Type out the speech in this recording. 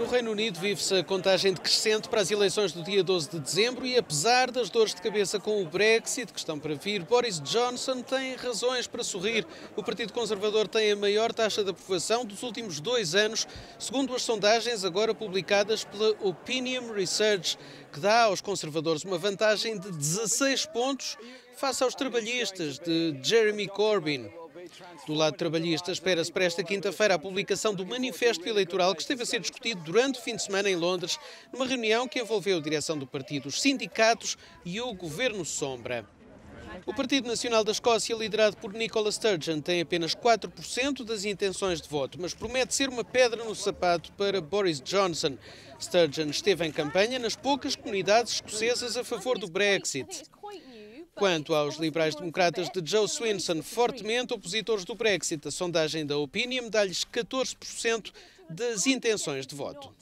No Reino Unido vive-se a contagem decrescente para as eleições do dia 12 de dezembro e, apesar das dores de cabeça com o Brexit que estão para vir, Boris Johnson tem razões para sorrir. O Partido Conservador tem a maior taxa de aprovação dos últimos dois anos, segundo as sondagens agora publicadas pela Opinion Research, que dá aos conservadores uma vantagem de 16 pontos face aos trabalhistas de Jeremy Corbyn. Do lado trabalhista, espera-se para esta quinta-feira a publicação do manifesto eleitoral que esteve a ser discutido durante o fim de semana em Londres, numa reunião que envolveu a direção do partido, os sindicatos e o governo Sombra. O Partido Nacional da Escócia, liderado por Nicola Sturgeon, tem apenas 4% das intenções de voto, mas promete ser uma pedra no sapato para Boris Johnson. Sturgeon esteve em campanha nas poucas comunidades escocesas a favor do Brexit. Quanto aos liberais-democratas de Joe Swinson, fortemente opositores do Brexit, a sondagem da Opinion dá-lhes 14% das intenções de voto.